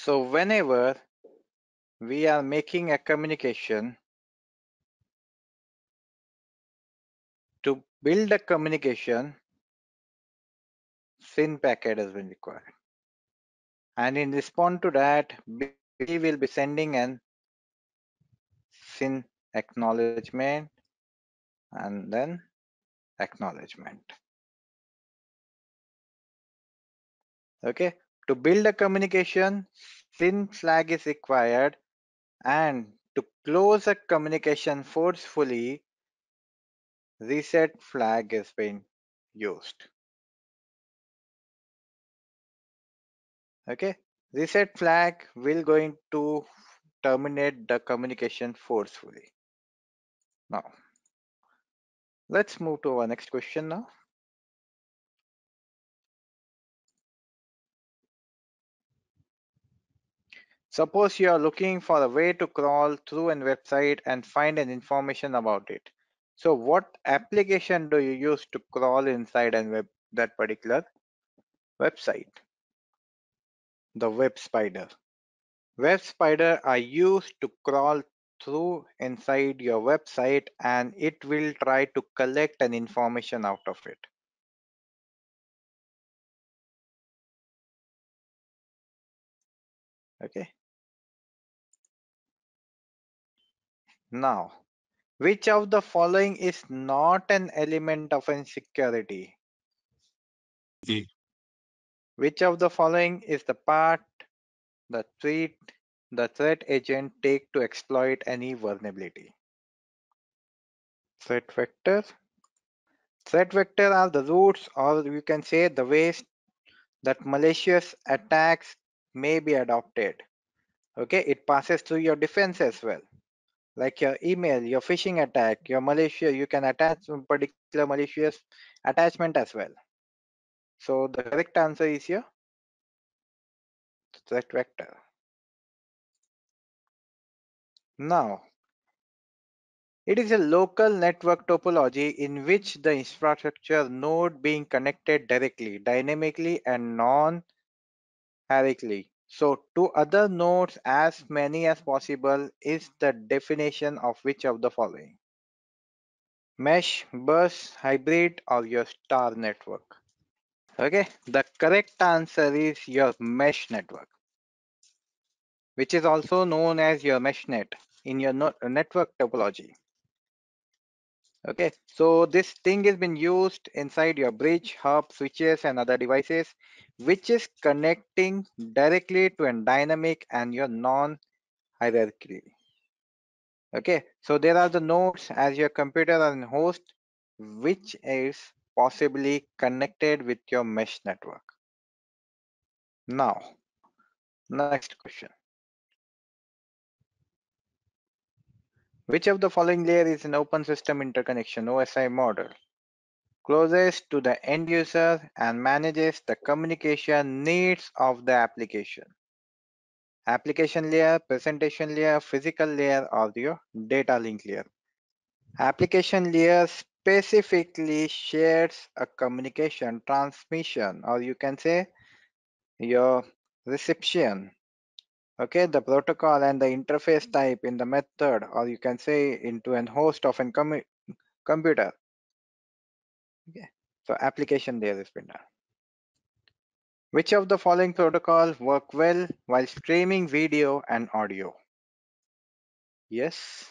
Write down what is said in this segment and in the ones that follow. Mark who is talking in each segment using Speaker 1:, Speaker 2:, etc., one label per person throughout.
Speaker 1: So whenever we are making a communication to build a communication, SYN packet has been required. And in response to that, we will be sending an SYN acknowledgement and then acknowledgement. Okay, to build a communication, SYN flag is required and to close a communication forcefully, reset flag is being used. Okay, reset flag will going to terminate the communication forcefully. Now, let's move to our next question now. Suppose you are looking for a way to crawl through a website and find an information about it. So what application do you use to crawl inside and web that particular website? The web spider. Web spider are used to crawl through inside your website and it will try to collect an information out of it. Okay. Now, which of the following is not an element of insecurity?
Speaker 2: E.
Speaker 1: Which of the following is the part the threat the threat agent take to exploit any vulnerability? Threat vector. Threat vector are the routes or you can say the ways that malicious attacks may be adopted. Okay, it passes through your defense as well like your email, your phishing attack, your malicious, you can attach some particular malicious attachment as well. So the correct answer is here threat vector. Now, it is a local network topology in which the infrastructure node being connected directly, dynamically and non-hierarchically so to other nodes as many as possible is the definition of which of the following? Mesh, bus, hybrid or your star network? Okay, the correct answer is your mesh network, which is also known as your mesh net in your network topology. Okay, so this thing has been used inside your bridge, hub, switches, and other devices, which is connecting directly to a dynamic and your non-hierarchy. Okay, so there are the nodes as your computer and host, which is possibly connected with your mesh network. Now, next question. Which of the following layer is an open system interconnection OSI model? Closest to the end user and manages the communication needs of the application. Application layer, presentation layer, physical layer, or your data link layer. Application layer specifically shares a communication transmission, or you can say your reception okay the protocol and the interface mm-hmm. type in the method or you can say into an host of a com computer. Okay so application there is been done. Which of the following protocols work well while streaming video and audio? Yes.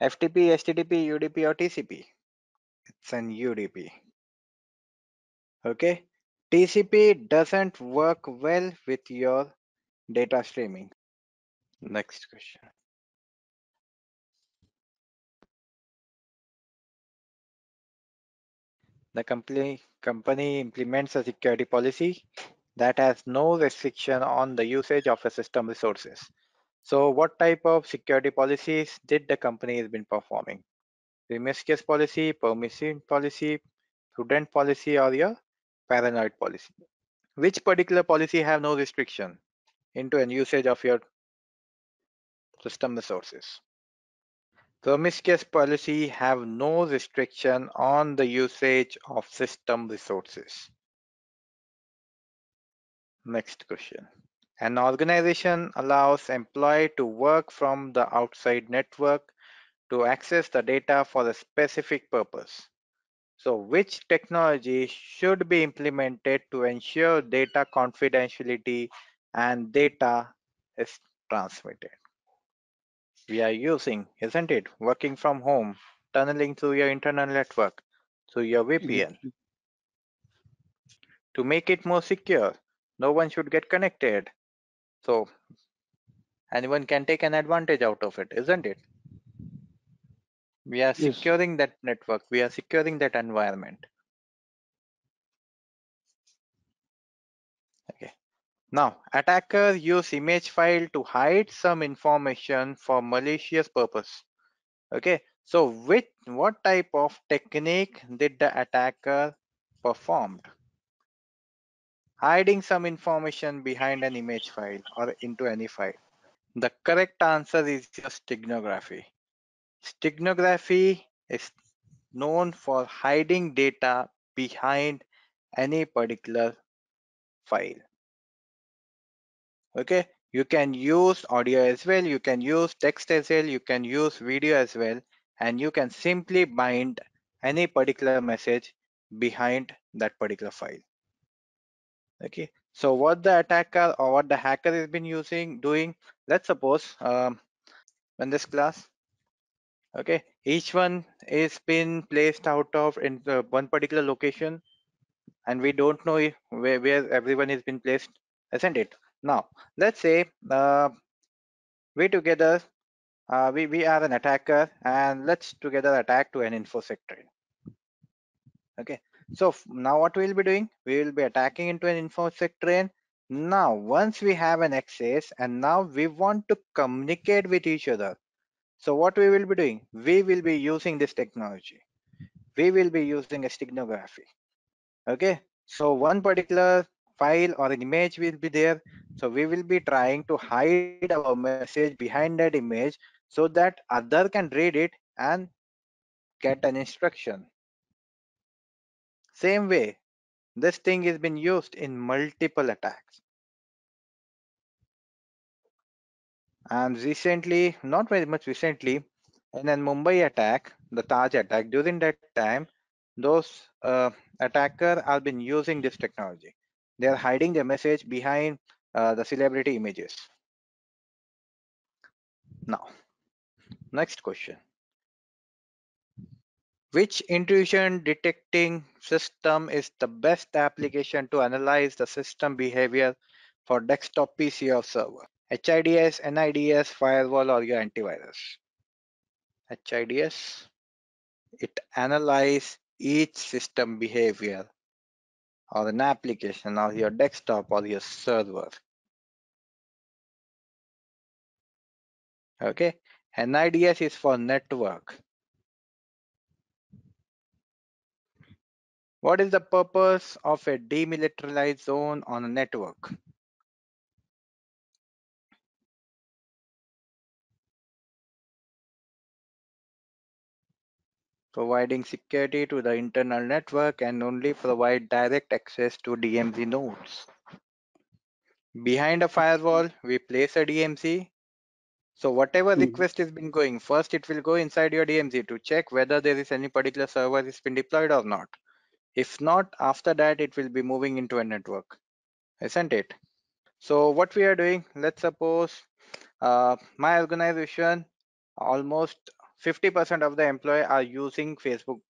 Speaker 1: Ftp http udp or tcp it's an udp okay tcp doesn't work well with your data streaming. Next question. The company, company implements a security policy that has no restriction on the usage of a system resources. So what type of security policies did the company has been performing? Promiscuous policy, permissive policy, prudent policy, or your paranoid policy? Which particular policy have no restriction? Into an usage of your system resources. Promiscuous policy have no restriction on the usage of system resources. Next question. An organization allows employee to work from the outside network to access the data for a specific purpose. So which technology should be implemented to ensure data confidentiality and data is transmitted? We are using, isn't it? Working from home, tunneling through your internal network, through your VPN. To make it more secure, no one should get connected. So anyone can take an advantage out of it, isn't it? We are
Speaker 2: Yes.
Speaker 1: securing that network. We are securing that environment. Now, attackers use image file to hide some information for malicious purpose. Okay. So, which what type of technique did the attacker performed? Hiding some information behind an image file or into any file. The correct answer is your steganography. Steganography is known for hiding data behind any particular file. Okay, you can use audio as well, you can use text as well, you can use video as well, and you can simply bind any particular message behind that particular file. Okay, so what the attacker or what the hacker has been using doing, let's suppose um, in this class, okay, each one is been placed out of in the one particular location and we don't know where, where everyone has been placed, isn't it? Now, let's say uh, we together, uh, we, we are an attacker and let's together attack to an infosec train. Okay, so now what we'll be doing, we will be attacking into an infosec train. Now, once we have an access and now we want to communicate with each other. So what we will be doing, we will be using this technology. We will be using a steganography. Okay, so one particular file or an image will be there. So we will be trying to hide our message behind that image so that other can read it and get an instruction. Same way, this thing has been used in multiple attacks. And recently, not very much recently, in a Mumbai attack, the Taj attack, during that time, those uh, attacker have been using this technology. They are hiding their message behind uh, the celebrity images. Now, next question. Which intrusion detecting system is the best application to analyze the system behavior for desktop PC or server? HIDS, NIDS, firewall, or your antivirus? HIDS, it analyze each system behavior or an application or your desktop or your server. Okay, NIDS is for network. What is the purpose of a demilitarized zone on a network? Providing security to the internal network and only provide direct access to DMZ nodes. Behind a firewall, we place a DMZ. So whatever
Speaker 2: Mhm.
Speaker 1: request has been going, first it will go inside your DMZ to check whether there is any particular server has been deployed or not. If not, after that it will be moving into a network, isn't it? So what we are doing, let's suppose uh, my organization, almost 50% of the employee are using Facebook.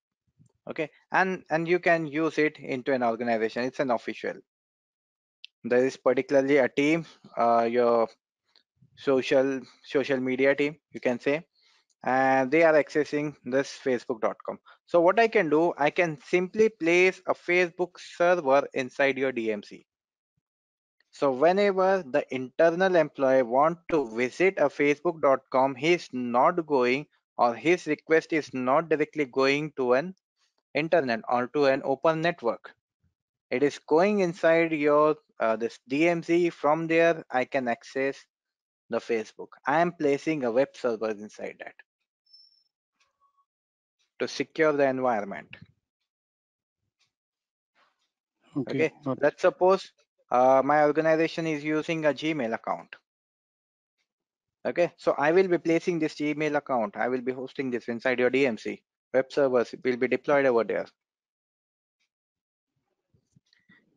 Speaker 1: Okay, and and you can use it into an organization. It's an official. There is particularly a team, uh, your social social media team, you can say, and they are accessing this facebook.com so what i can do i can simply place a facebook server inside your dmz so whenever the internal employee want to visit a facebook.com he is not going or his request is not directly going to an internet or to an open network it is going inside your uh, this dmz from there i can access the facebook i am placing a web server inside that to secure the environment.
Speaker 2: Okay.
Speaker 1: Okay, let's suppose uh, my organization is using a Gmail account. Okay, so I will be placing this Gmail account. I will be hosting this inside your dmz Web servers will be deployed over there.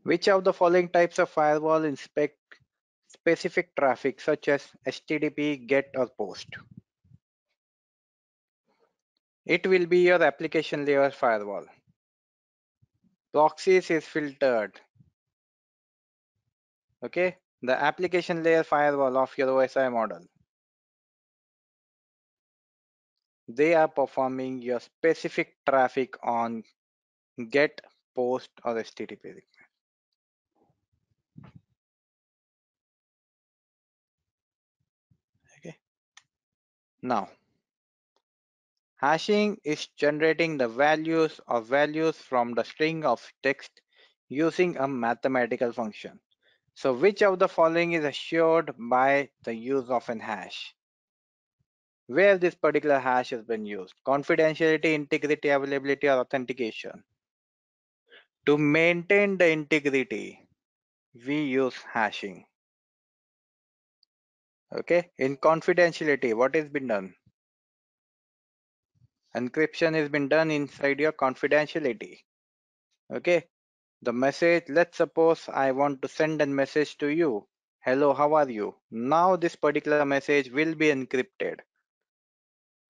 Speaker 1: Which of the following types of firewall inspect specific traffic such as HTTP, GET or POST? It will be your application layer firewall. Proxies is filtered. Okay, the application layer firewall of your OSI model. They are performing your specific traffic on GET, POST or HTTP. Okay. Now, hashing is generating the values or values from the string of text using a mathematical function. So which of the following is assured by the use of an hash? Where this particular hash has been used? Confidentiality, integrity, availability, or authentication. To maintain the integrity, we use hashing. Okay, in confidentiality, what has been done? Encryption has been done inside your confidentiality. Okay, the message, let's suppose I want to send a message to you. Hello, how are you? Now this particular message will be encrypted.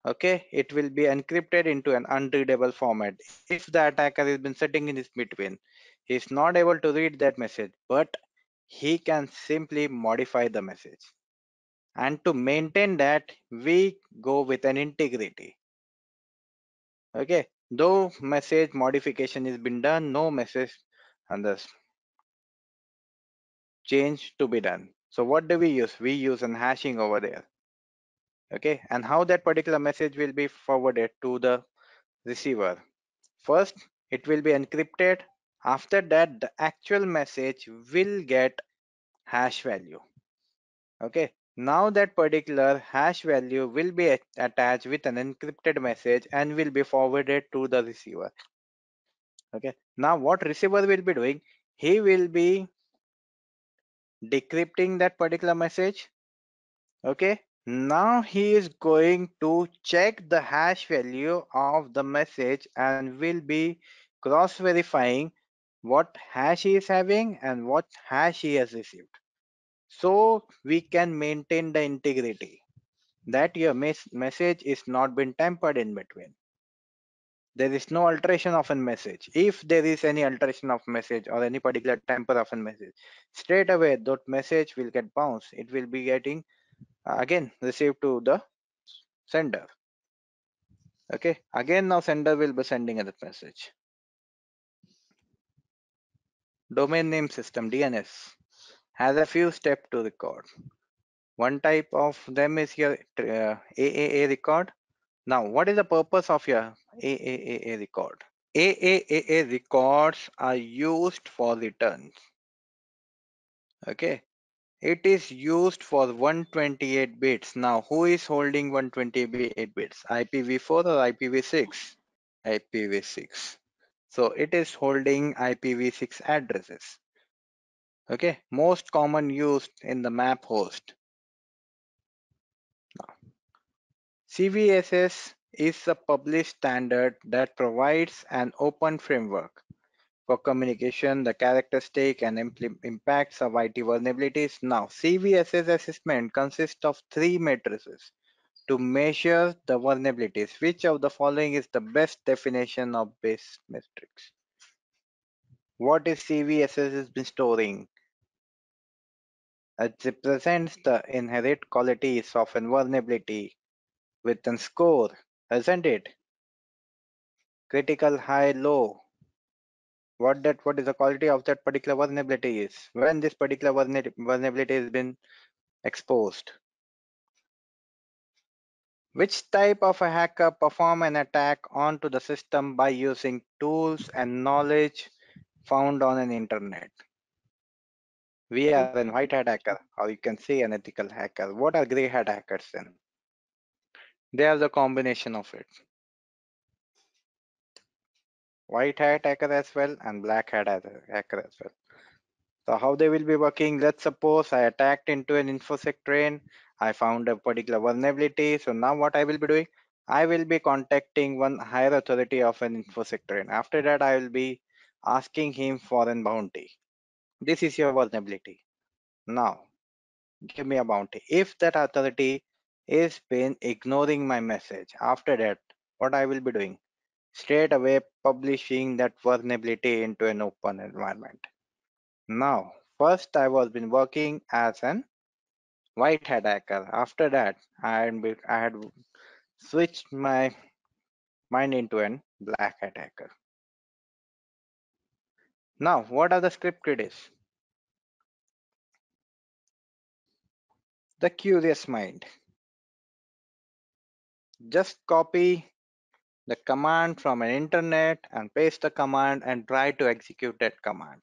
Speaker 1: Okay, it will be encrypted into an unreadable format. If the attacker has been sitting in this between, he is not able to read that message, but he can simply modify the message. And to maintain that, we go with an integrity. Okay, though message modification has been done, no message and this change to be done. So what do we use? We use an hashing over there. Okay, and how that particular message will be forwarded to the receiver. First, it will be encrypted. After that, the actual message will get hash value. Okay, now that particular hash value will be attached with an encrypted message and will be forwarded to the receiver. Okay, now what receiver will be doing? He will be decrypting that particular message. Okay, now he is going to check the hash value of the message and will be cross verifying what hash he is having and what hash he has received. So we can maintain the integrity that your mes message is not been tampered in between. There is no alteration of a message. If there is any alteration of message or any particular temper of a message, straight away that message will get bounced. It will be getting again received to the sender. Okay, again now sender will be sending that message. Domain name system DNS has a few steps to record. One type of them is your uh, AAA record. Now, what is the purpose of your AAA record? AAA records are used for returns. Okay, it is used for 128 bits. Now, who is holding 128 bits? IPv4 or IPv6? IPv6. So it is holding IPv6 addresses. Okay, most common used in the map host. CVSS is a published standard that provides an open framework for communication, the characteristic and impacts of IT vulnerabilities. Now, CVSS assessment consists of three matrices to measure the vulnerabilities. Which of the following is the best definition of base metrics? What is CVSS has been storing? It represents the inherent qualities of a vulnerability with a score, isn't it? Critical, high, low. What that what is the quality of that particular vulnerability is when this particular vulnerability has been exposed. Which type of a hacker perform an attack onto the system by using tools and knowledge found on an internet? We are a white hat hacker, or you can say an ethical hacker. What are gray hat hackers then? They are the combination of it. White hat hacker as well and black hat hacker as well. So how they will be working? Let's suppose I attacked into an infosec train. I found a particular vulnerability. So now what I will be doing? I will be contacting one higher authority of an infosec train. After that, I will be asking him for an bounty. This is your vulnerability. Now, give me a bounty. If that authority is been ignoring my message, after that, what I will be doing? Straight away publishing that vulnerability into an open environment. Now, first I was been working as an white hat hacker. After that, I had, switched my mind into an black hat hacker. Now, what are the script kiddies? The curious mind. Just copy the command from an internet and paste the command and try to execute that command.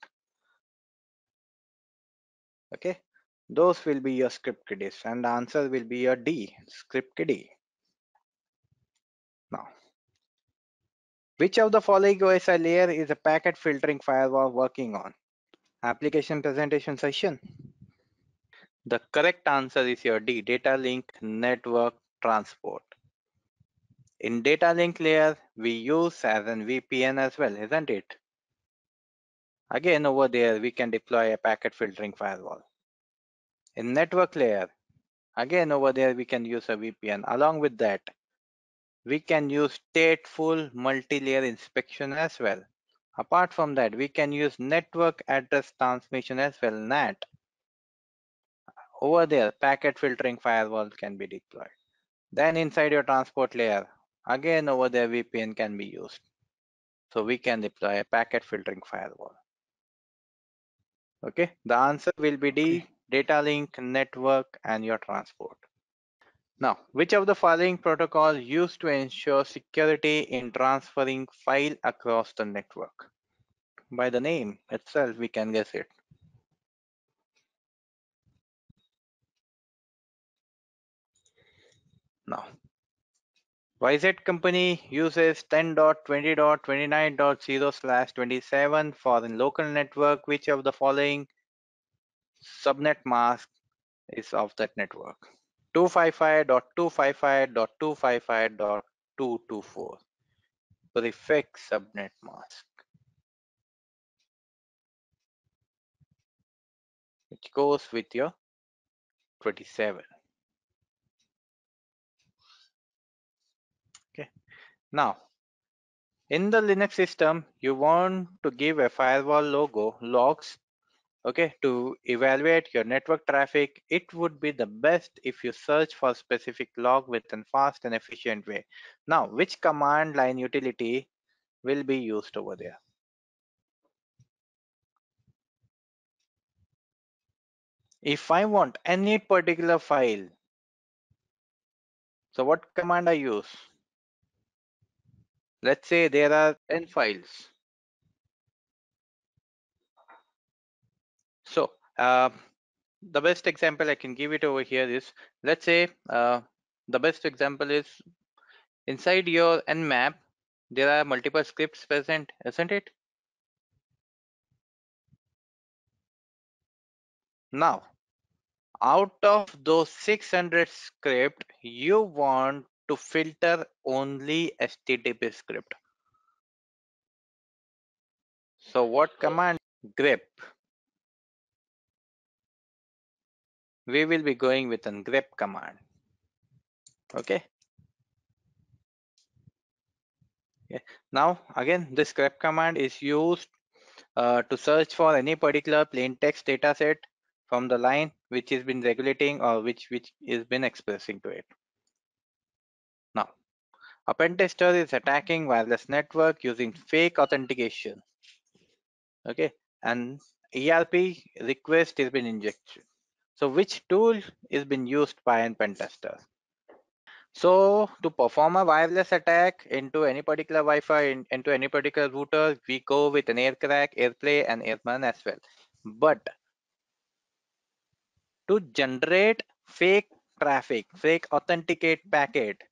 Speaker 1: Okay, those will be your script kiddies and the answer will be your D, script kiddie. Now, which of the following OSI layer is a packet filtering firewall working on? Application presentation session. The correct answer is your D, data link network transport. In data link layer, we use as an VPN as well, isn't it? Again, over there, we can deploy a packet filtering firewall. In network layer, again, over there, we can use a VPN. Along with that, we can use stateful multi-layer inspection as well. Apart from that, we can use network address transmission as well, NAT. Over there, packet filtering firewall can be deployed. Then inside your transport layer, again over there VPN can be used. So we can deploy a packet filtering firewall. Okay, the answer will be D, data link, network, and your transport. Now, which of the following protocol used to ensure security in transferring file across the network? By the name itself, we can guess it. Now, YZ company uses 10.20.29.0 slash 27 for the local network. Which of the following subnet mask is of that network? 255.255.255.224 prefix subnet mask which goes with your 27 now in the linux system you want to give a firewall logo logs okay to evaluate your network traffic. It would be the best if you search for specific log with a fast and efficient way. Now which command line utility will be used over there? If i want any particular file so what command i use let's say there are n files. So uh, the best example I can give it over here is let's say uh, the best example is inside your nmap there are multiple scripts present isn't it? Now out of those 600 script you want to filter only http script. So what command? Grep. We will be going with an grep command. Okay? Now again this grep command is used uh, to search for any particular plain text data set from the line which has been regulating or which which is been expressing to it a pen tester is attacking wireless network using fake authentication. Okay and ARP request has been injected. So which tool is been used by an pen tester so to perform a wireless attack into any particular Wi-Fi, in, into any particular router, we go with an aircrack, aireplay, and airmon as well. But to generate fake traffic, fake authenticate packet,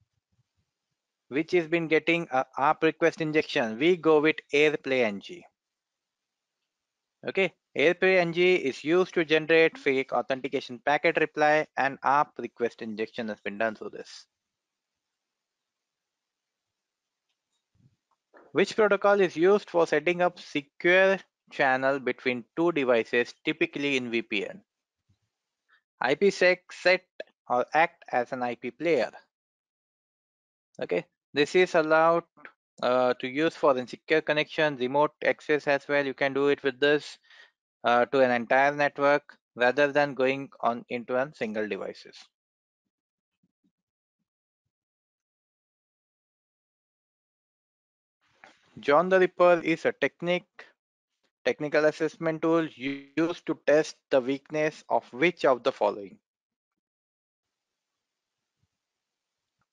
Speaker 1: which has been getting a ARP request injection, we go with aireplay-ng. Okay, AirPNG is used to generate fake authentication packet reply and ARP request injection has been done through this. Which protocol is used for setting up secure channel between two devices, typically in VPN? IPsec set or act as an IP player. Okay, this is allowed uh, to use for the secure connection, remote access as well. You can do it with this uh, to an entire network rather than going on into a single devices. John the Ripper is a technique, technical assessment tool used to test the weakness of which of the following?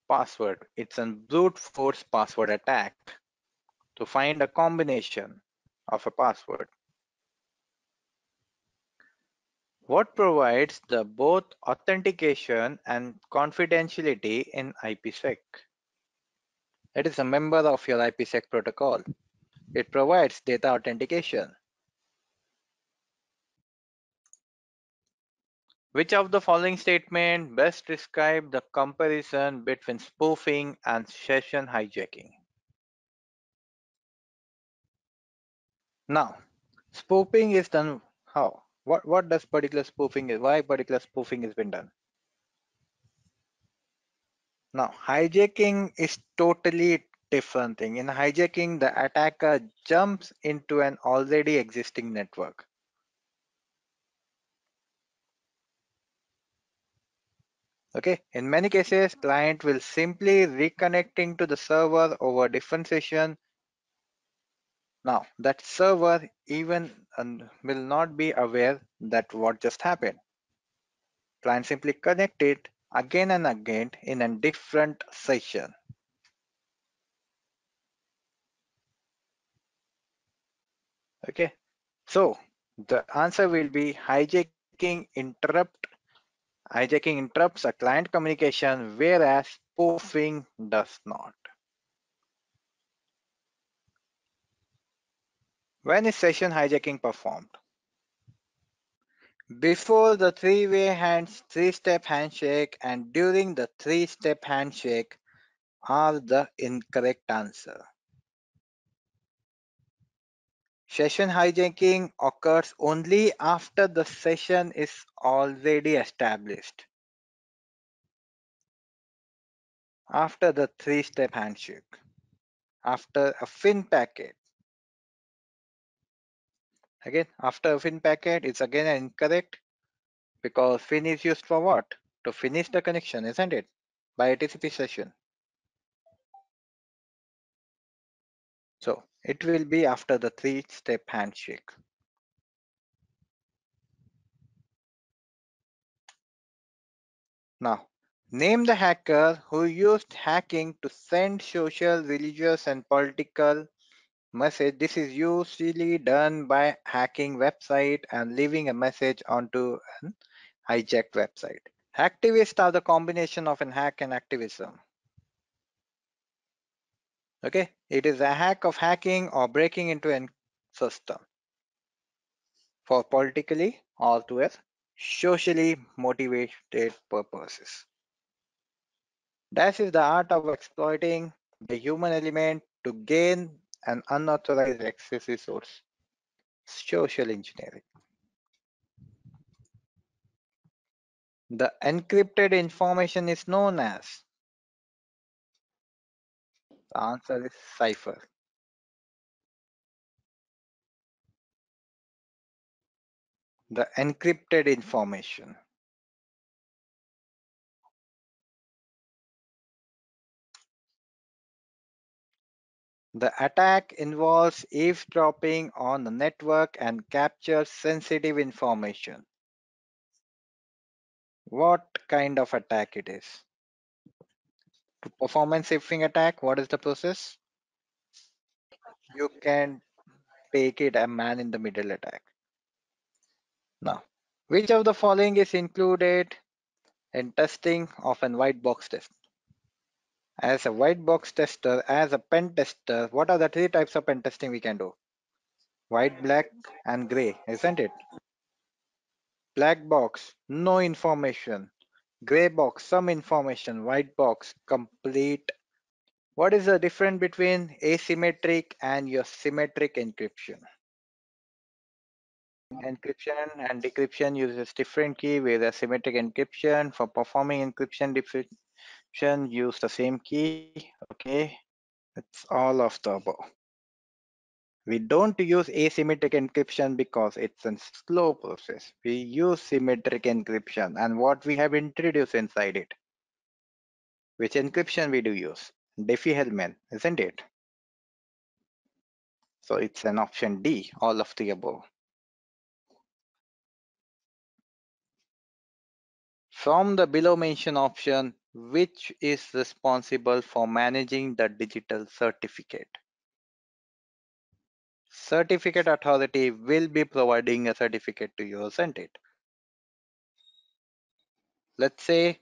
Speaker 1: Password. It's a brute force password attack to find a combination of a password. What provides the both authentication and confidentiality in IPsec? It is a member of your IPsec protocol. It provides data authentication. Which of the following statement best describe the comparison between spoofing and session hijacking? Now, spoofing is done how? What what does particular spoofing is? Why particular spoofing has been done? Now, hijacking is totally different thing. In hijacking, the attacker jumps into an already existing network. Okay, in many cases, client will simply reconnecting to the server over different session. Now, that server even will not be aware that what just happened. Client simply connect it again and again in a different session. Okay, so the answer will be hijacking interrupt Hijacking interrupts a client communication, whereas spoofing does not. When is session hijacking performed? Before the three-way hands, three-step handshake and during the three-step handshake are the incorrect answer. Session hijacking occurs only after the session is already established. After the three-step handshake. After a FIN packet. Again, after a FIN packet, it's again incorrect because FIN is used for what? To finish the connection, isn't it? By a TCP session. It will be after the three-step handshake. Now, name the hacker who used hacking to send social, religious, and political message. This is usually done by hacking website and leaving a message onto an hijacked website. Hacktivists are the combination of an hack and activism. Okay, it is a hack of hacking or breaking into a system for politically or to a socially motivated purposes. That is the art of exploiting the human element to gain an unauthorized access resource. Social engineering. The encrypted information is known as the answer is cipher. The encrypted information. The attack involves eavesdropping on the network and captures sensitive information. What kind of attack it is? To perform a phishing attack, what is the process? You can take it a man in the middle attack. Now, which of the following is included in testing of a white box test? As a white box tester, as a pen tester, what are the three types of pen testing we can do? White, black, and gray, isn't it? Black box, no information. Gray box, some information. White box, complete. What is the difference between asymmetric and your symmetric encryption? Encryption and decryption uses different key with a symmetric encryption. For performing encryption decryption, use the same key. Okay, it's all of the above. We don't use asymmetric encryption because it's a slow process. We use symmetric encryption and what we have introduced inside it. Which encryption we do use? Diffie-Hellman, isn't it? So it's an option D, all of the above. From the below mentioned option, which is responsible for managing the digital certificate? Certificate authority will be providing a certificate to you, isn't it? Let's say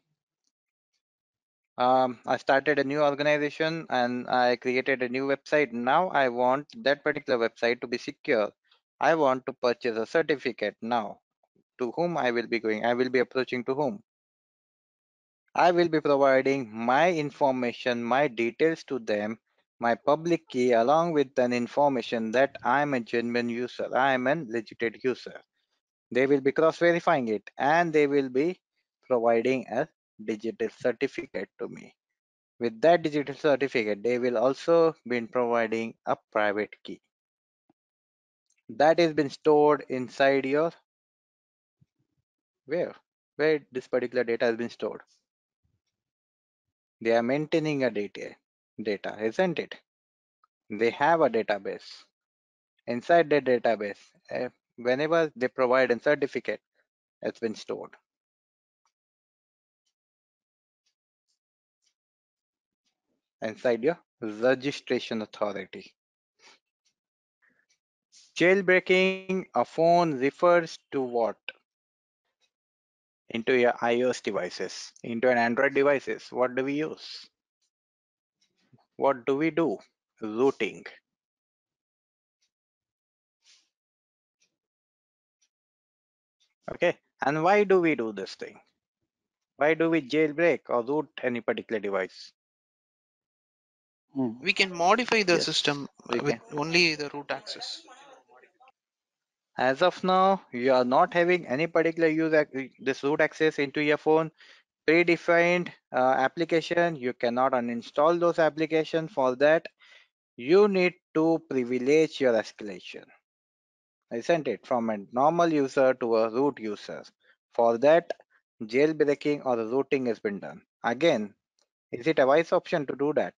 Speaker 1: um, I started a new organization and I created a new website. Now I want that particular website to be secure. I want to purchase a certificate now. To whom I will be going? I will be approaching to whom? I will be providing my information, my details to them, my public key along with an information that I am a genuine user. I am a legitimate user. They will be cross verifying it and they will be providing a digital certificate to me. With that digital certificate, they will also be providing a private key. That has been stored inside your where? Where this particular data has been stored. They are maintaining a data, data, isn't it? They have a database. Inside the database, uh, whenever they provide a certificate, it's been stored. Inside your registration authority. Jailbreaking a phone refers to what? Into your iOS devices, into an Android devices. What do we use? What do we do? Rooting. Okay, and why do we do this thing? Why do we jailbreak or root any particular device? Hmm.
Speaker 3: We can modify the
Speaker 1: Yes,
Speaker 3: system
Speaker 1: we
Speaker 3: with
Speaker 1: can.
Speaker 3: only the root access.
Speaker 1: As of now, you are not having any particular use ac- this root access into your phone. Predefined uh, application, you cannot uninstall those applications. For that, you need to privilege your escalation. Isn't it? From a normal user to a root user. For that, jailbreaking or rooting has been done. Again, is it a wise option to do that?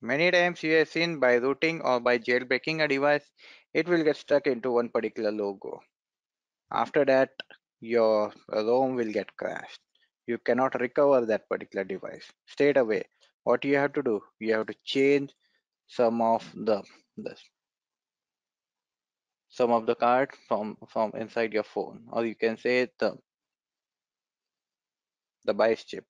Speaker 1: Many times you have seen by rooting or by jailbreaking a device, it will get stuck into one particular logo. After that, your ROM will get crashed. You cannot recover that particular device straight away. What you have to do, you have to change some of the, this some of the card from from inside your phone, or you can say the the BIOS chip.